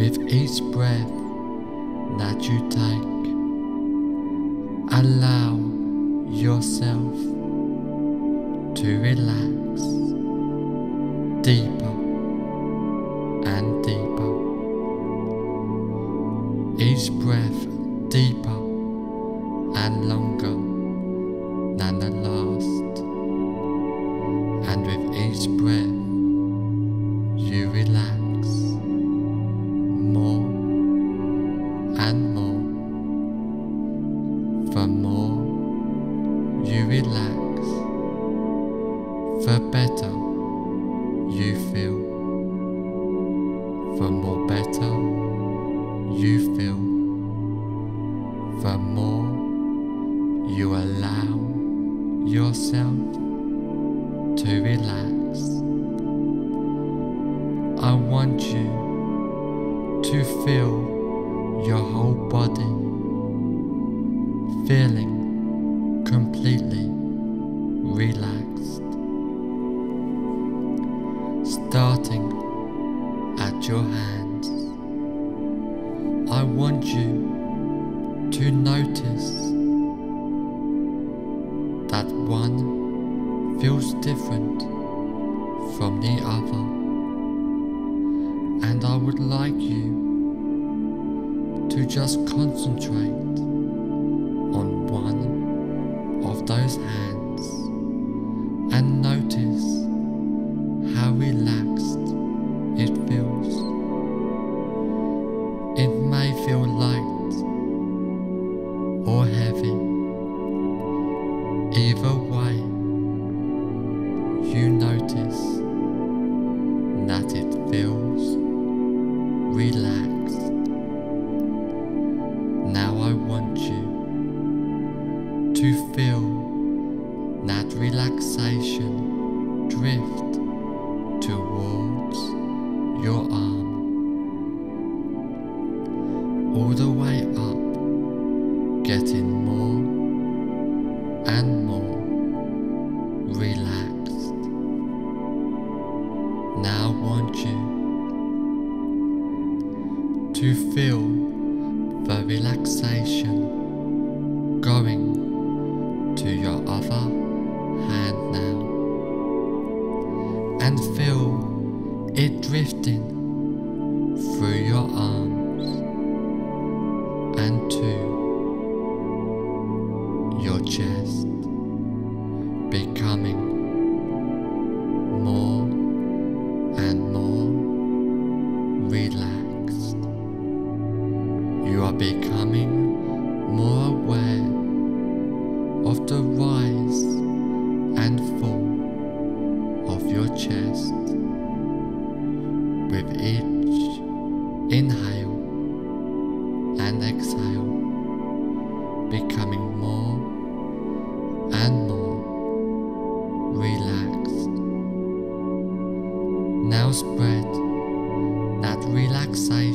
with each breath that you take. Allow yourself to relax deeper and deeper. Each breath deeper and longer. relaxation.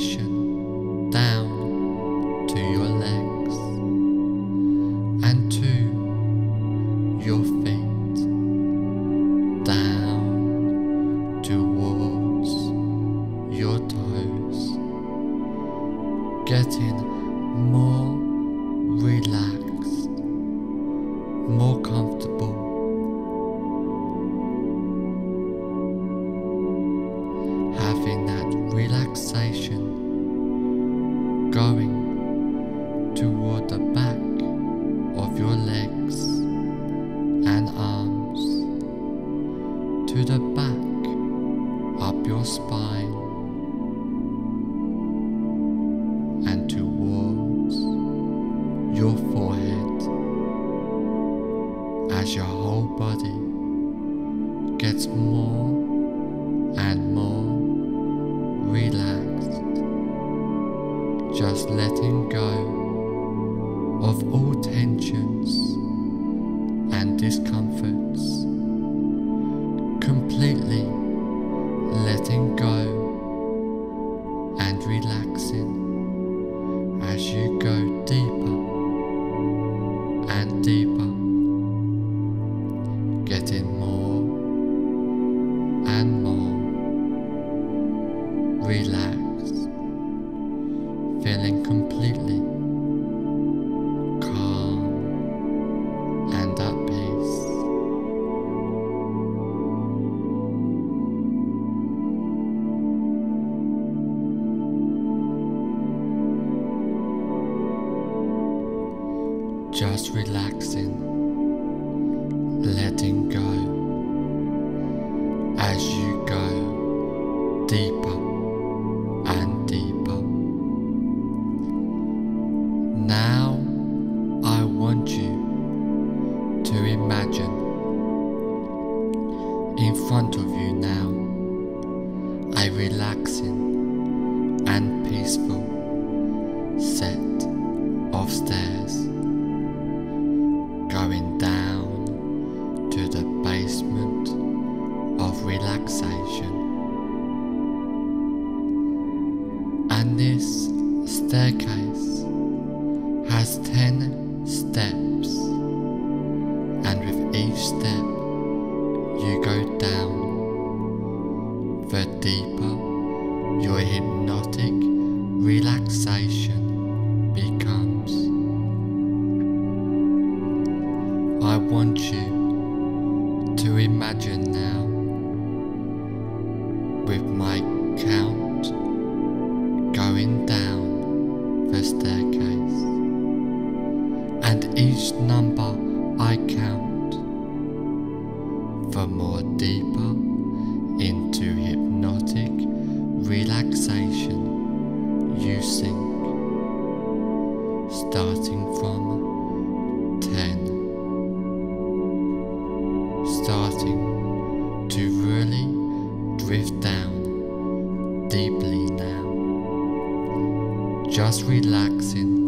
Just relaxing, letting go Just relaxing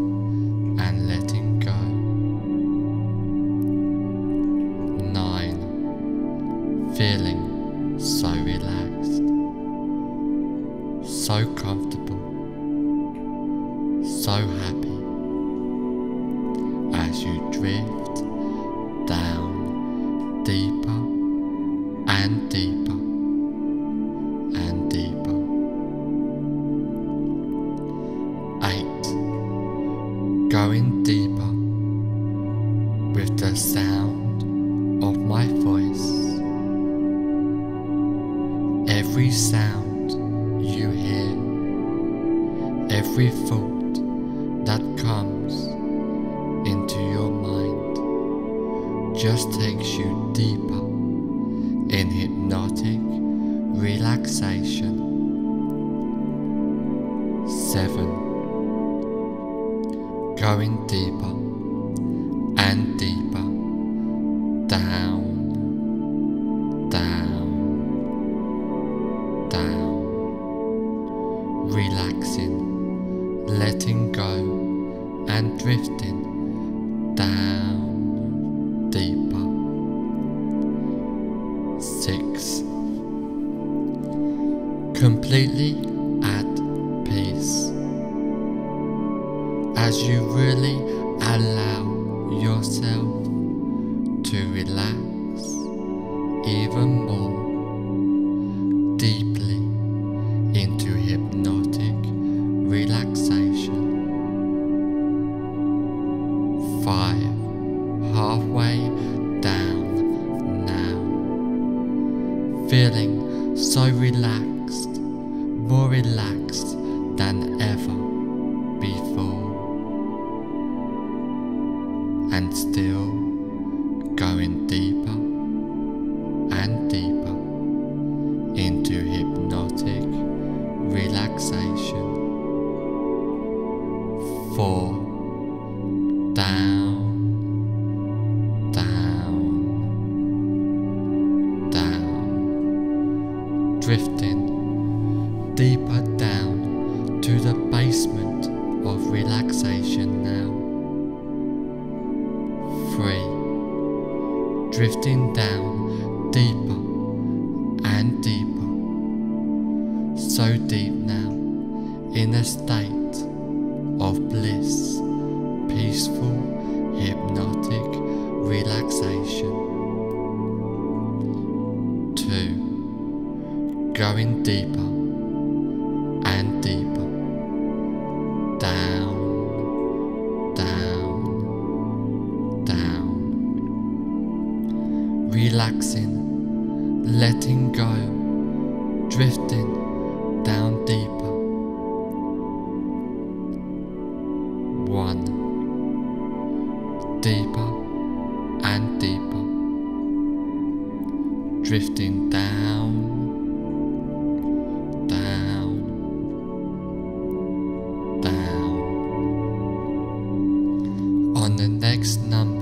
next number.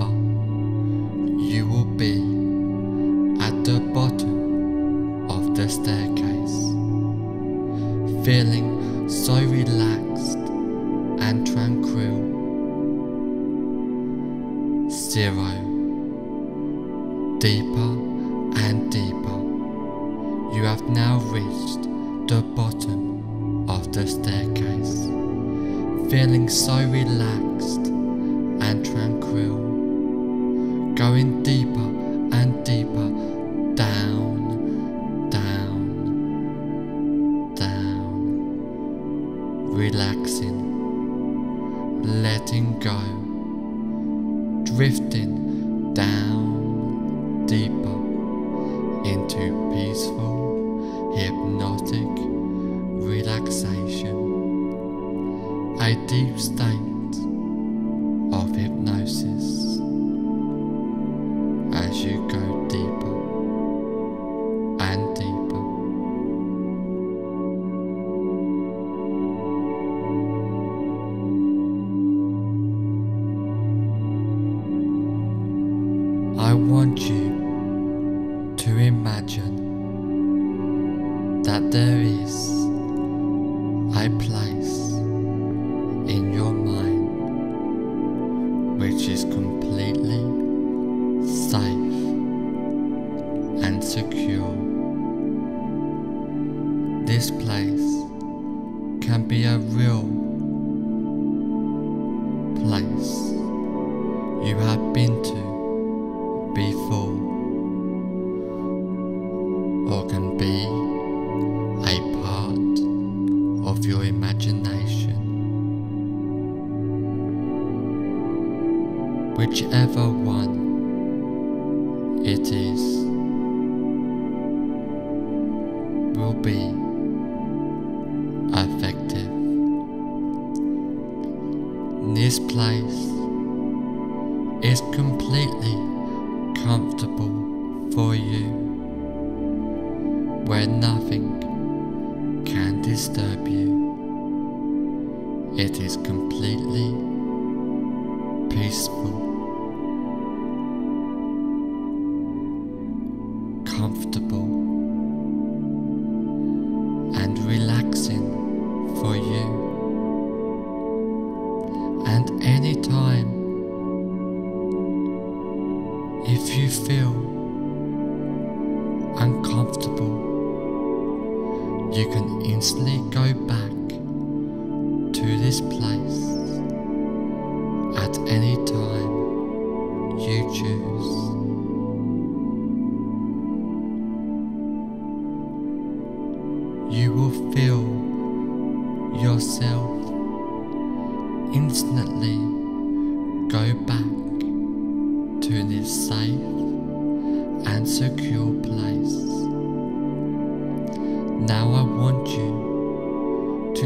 can be a real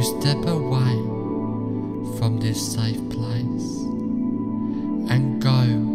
to step away from this safe place and go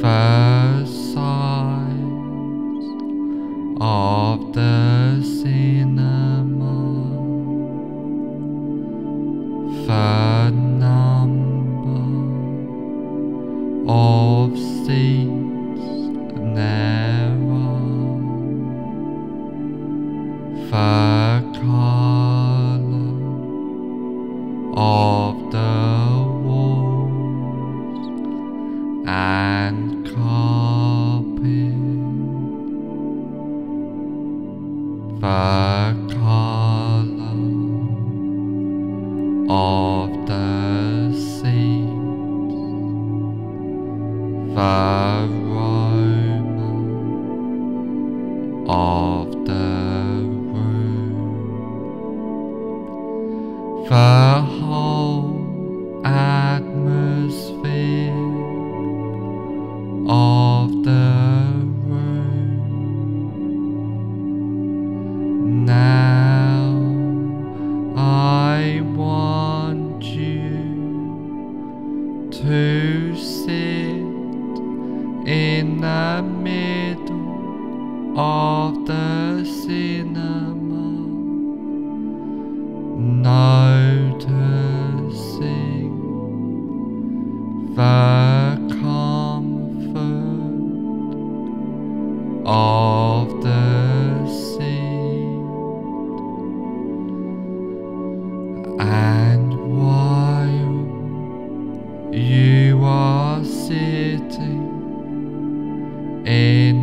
first signs of the and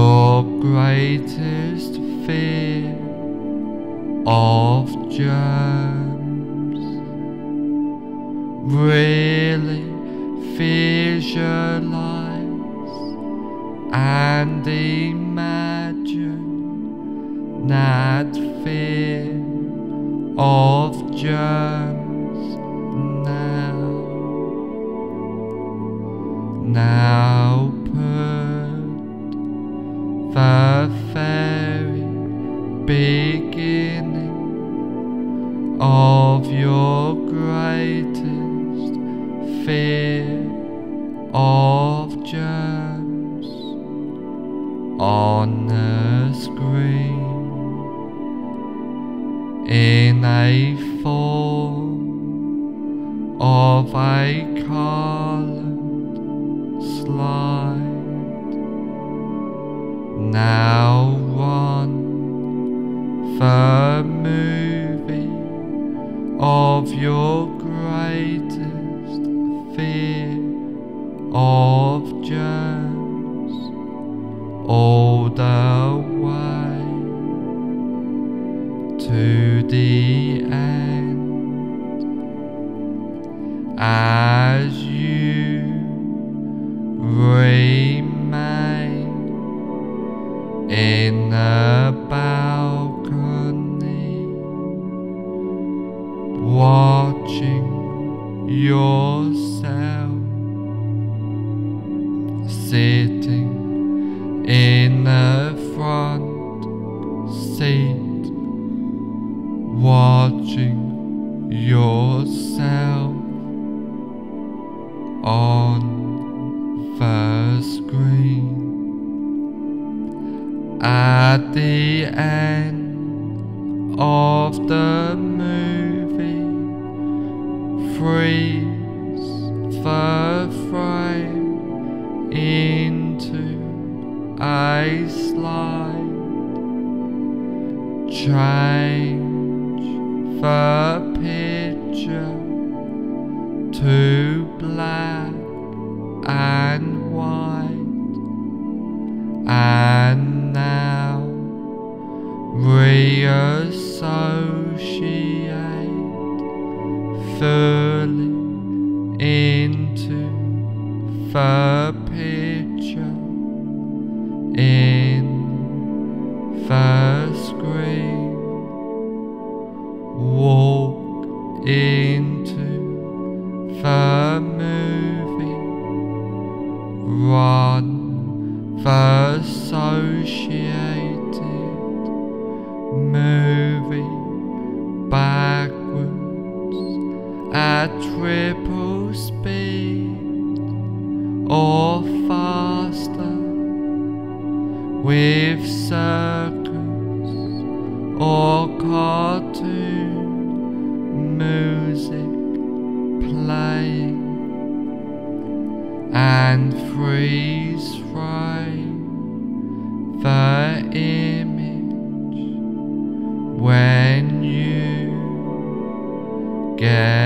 your greatest fear of germs. Really visualize and imagine that fear of germs now. Now the front seat, watching yourself on the screen. At the end of the movie, freeze the I slide, change the picture to the image when you get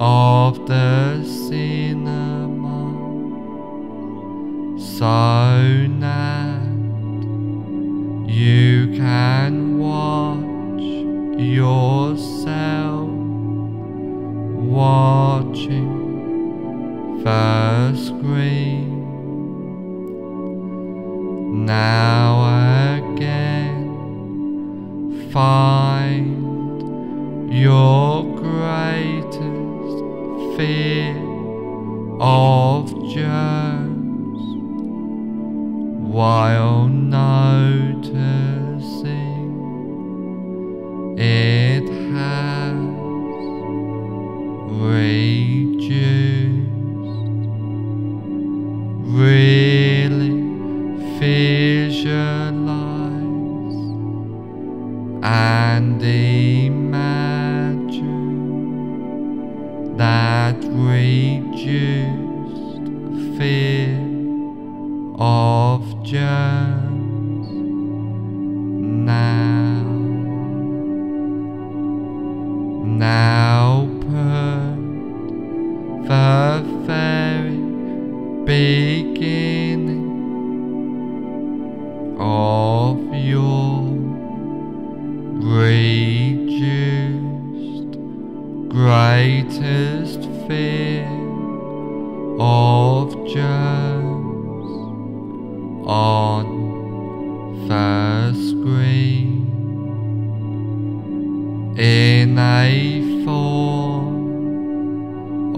of the cinema. So that you can watch your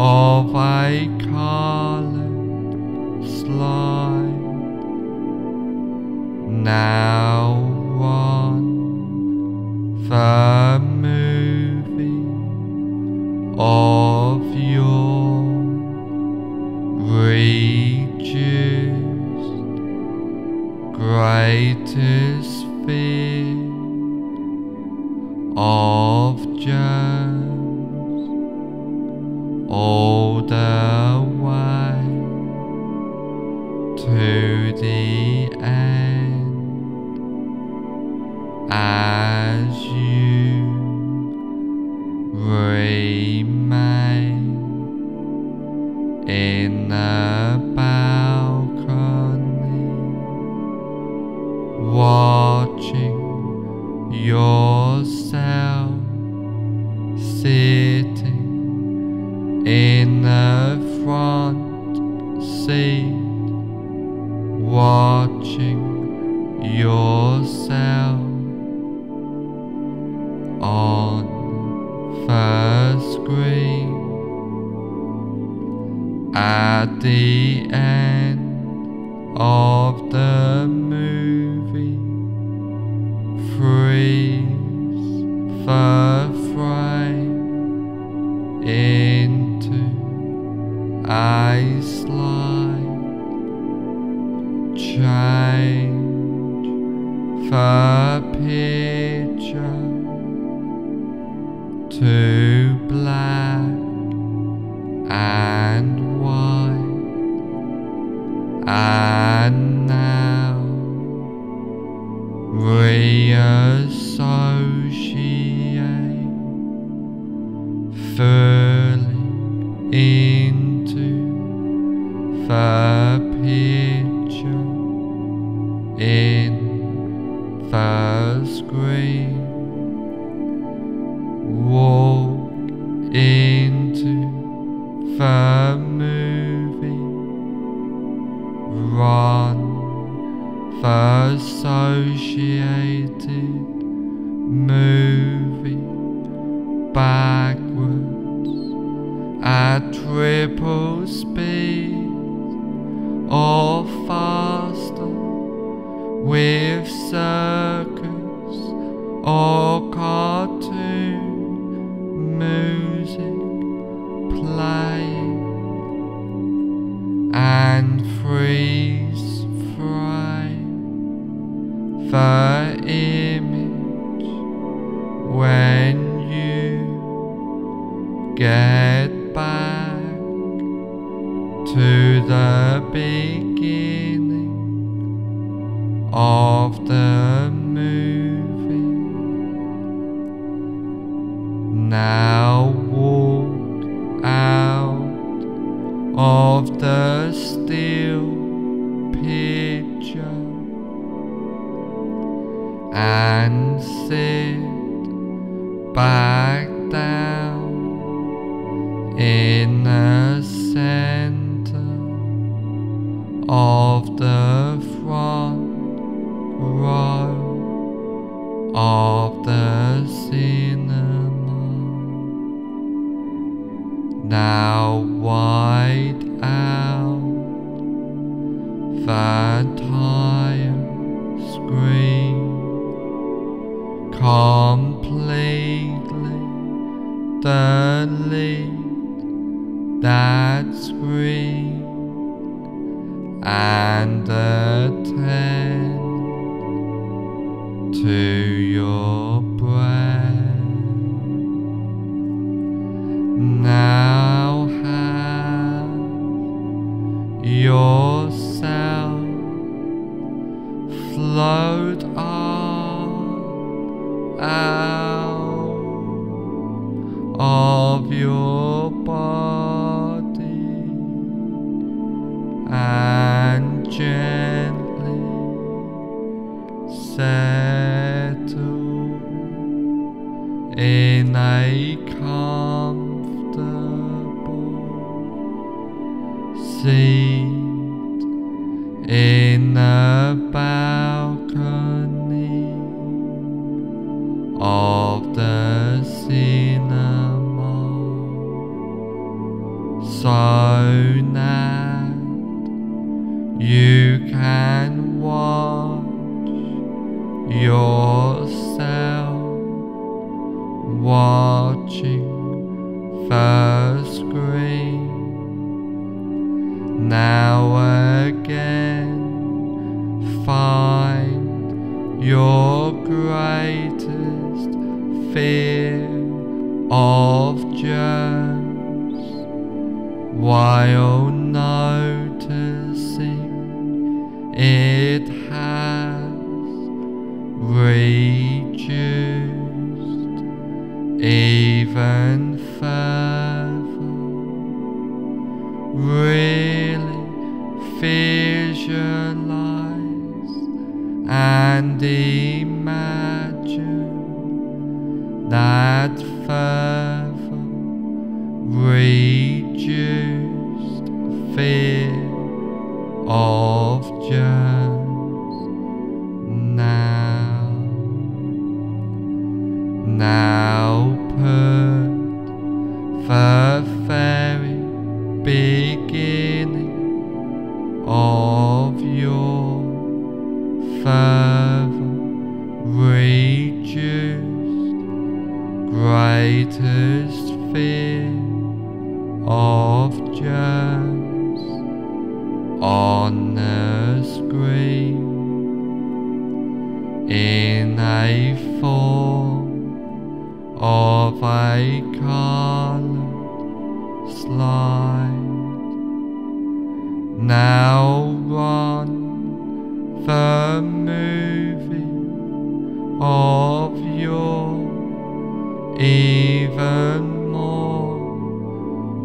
of a colored slide. Now in the center of the first green. Now again, find your greatest fear of germs while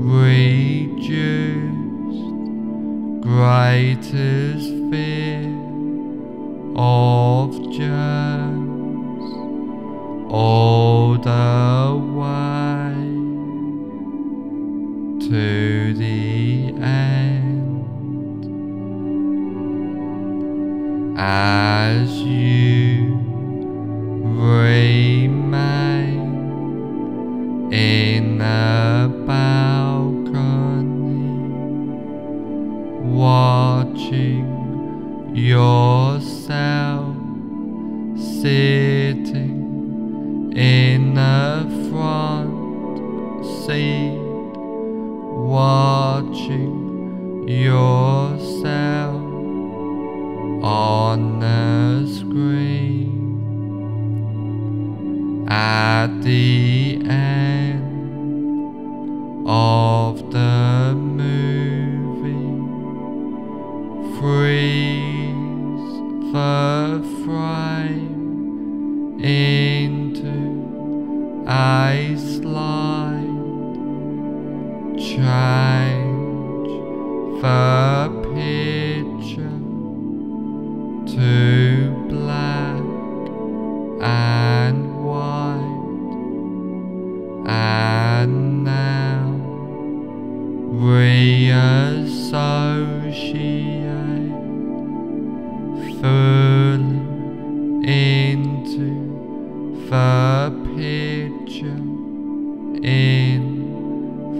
reduced greatest fear of germs. Of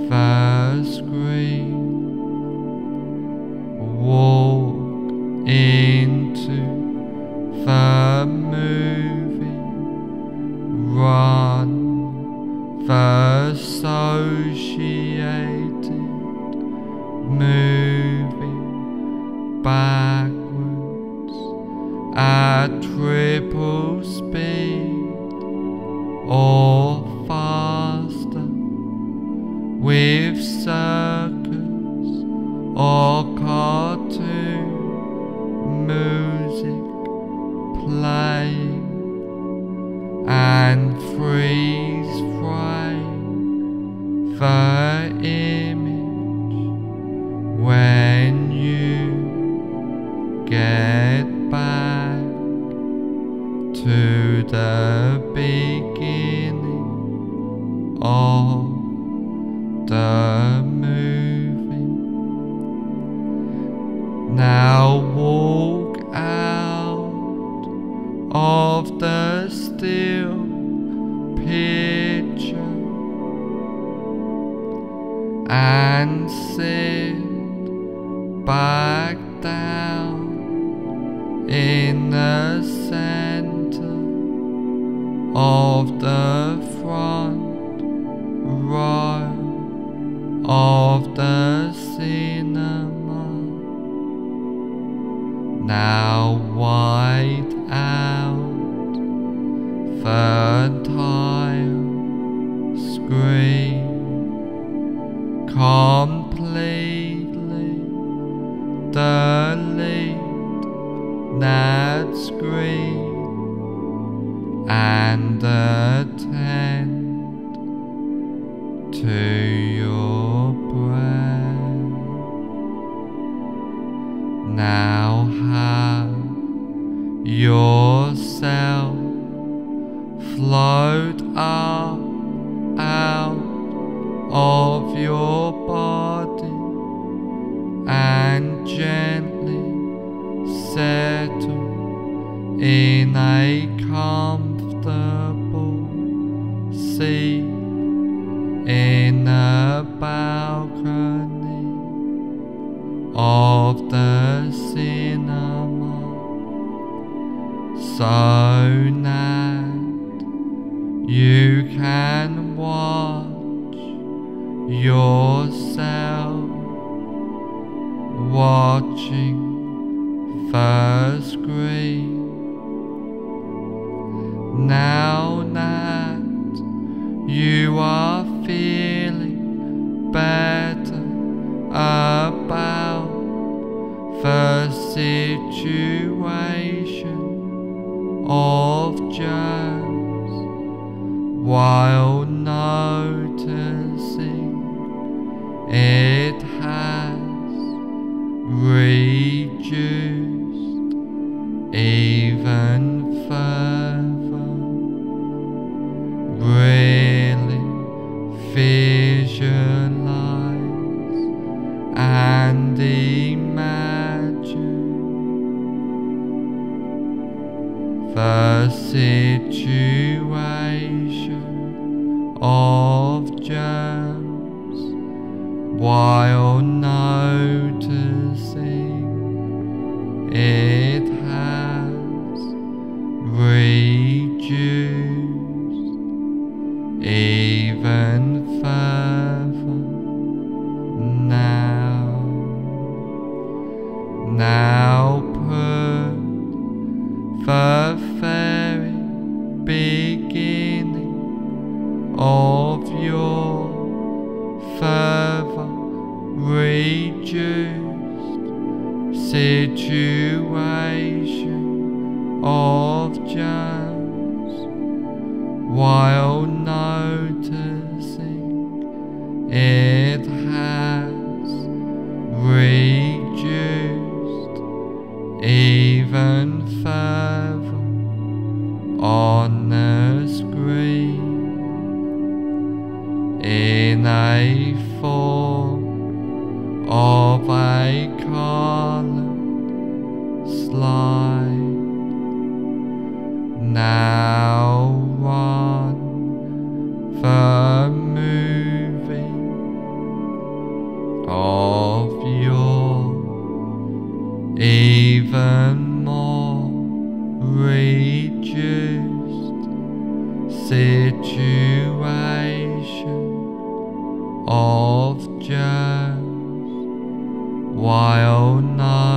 fast grade. completely delete that screen and attend. and imagine the situation of germs. Why of germs while oh, noticing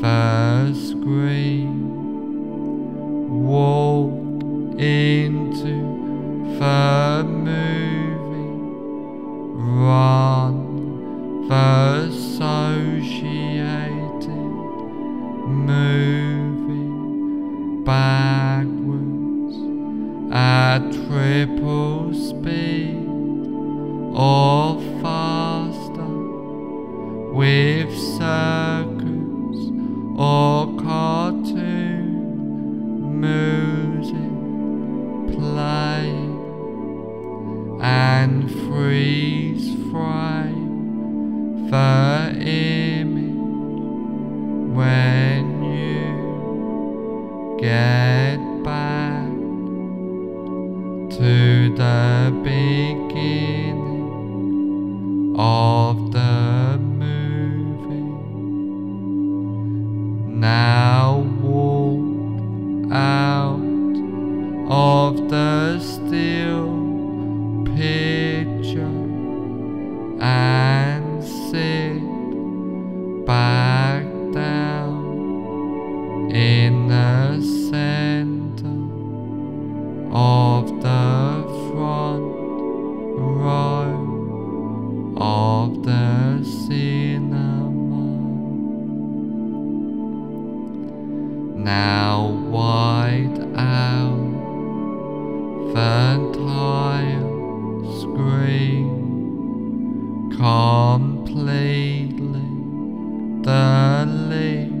the screen walk delete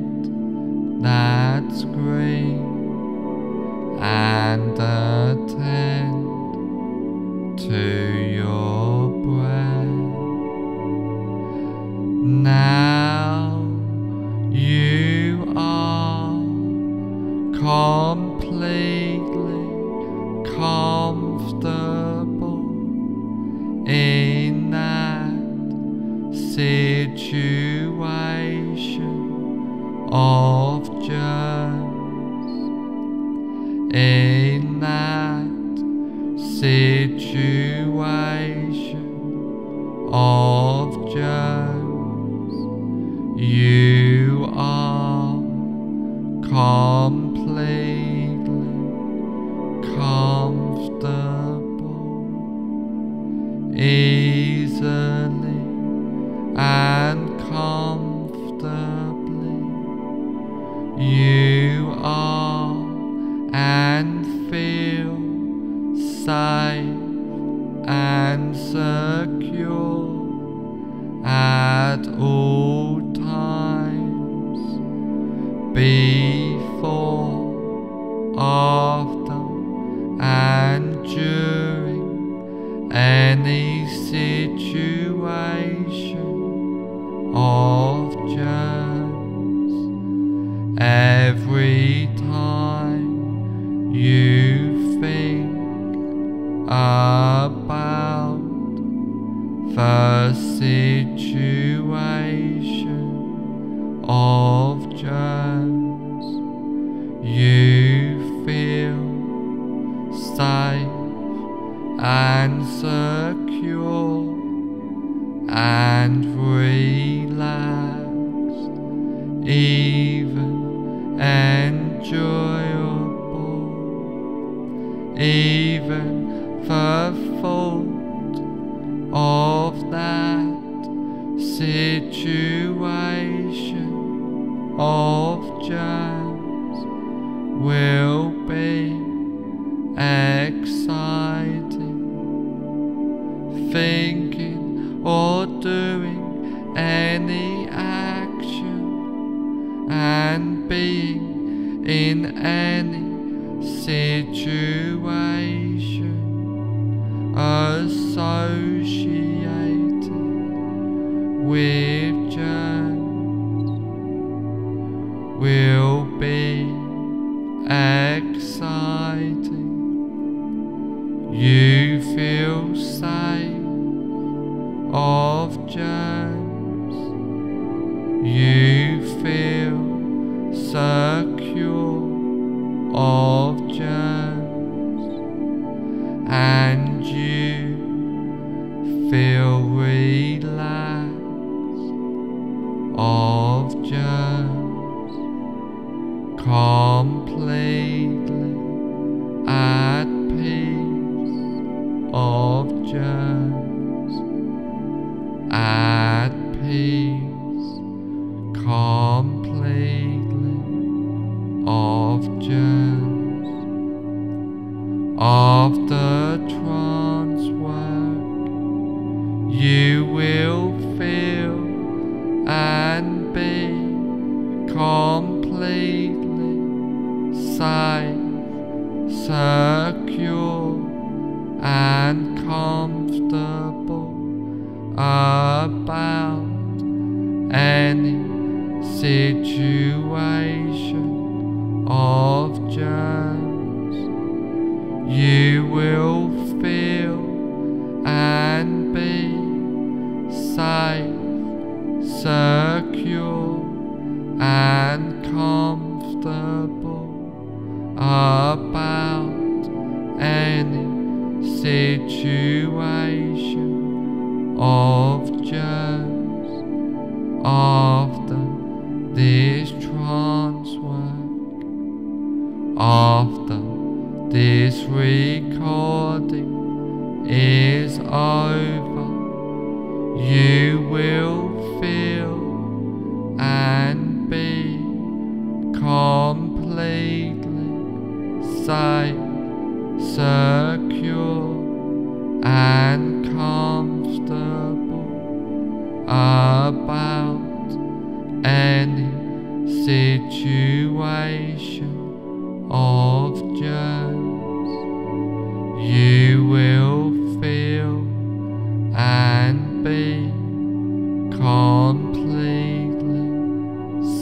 of germs. You feel safe and secure. completely of germs of the tribe.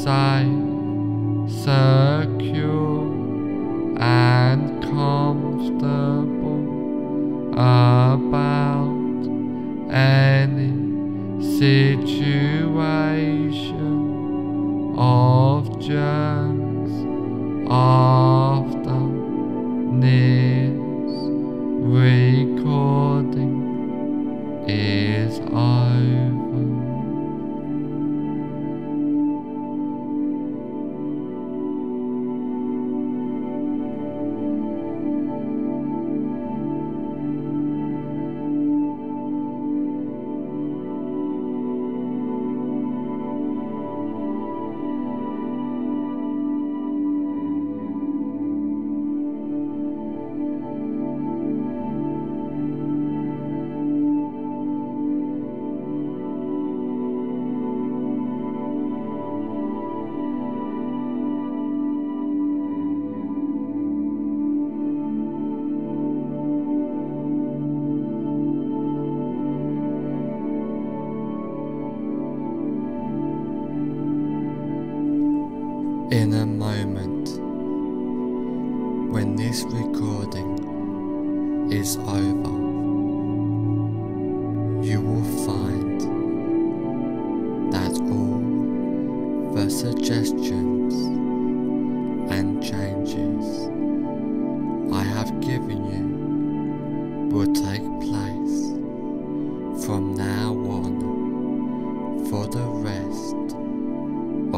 sigh, secure and comfortable uh, about.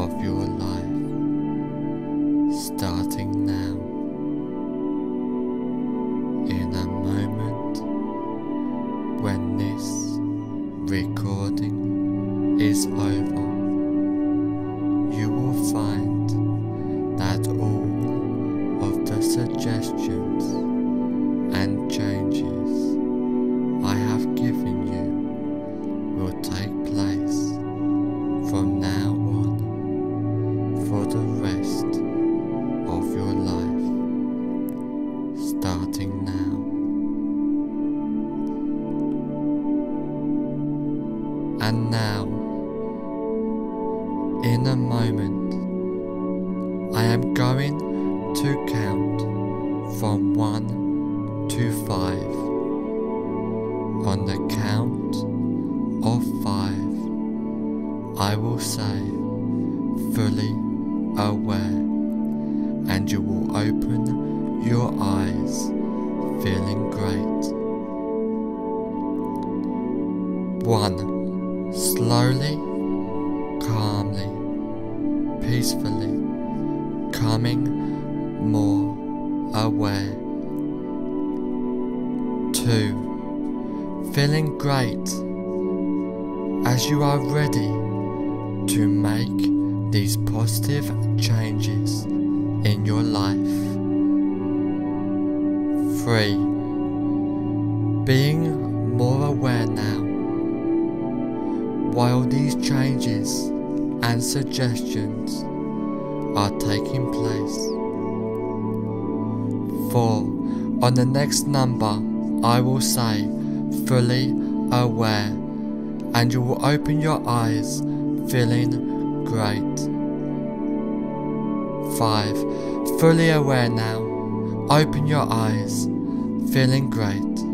fuel Suggestions are taking place. For on the next number I will say fully aware and you will open your eyes feeling great. 5. Fully aware now, open your eyes feeling great.